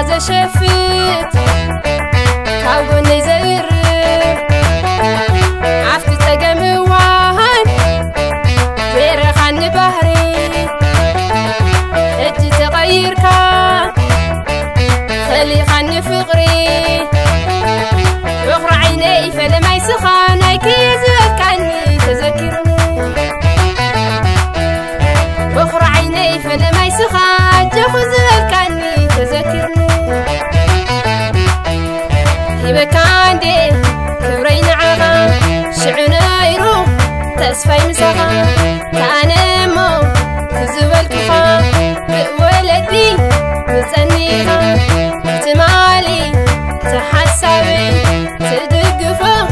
As a chef, sớm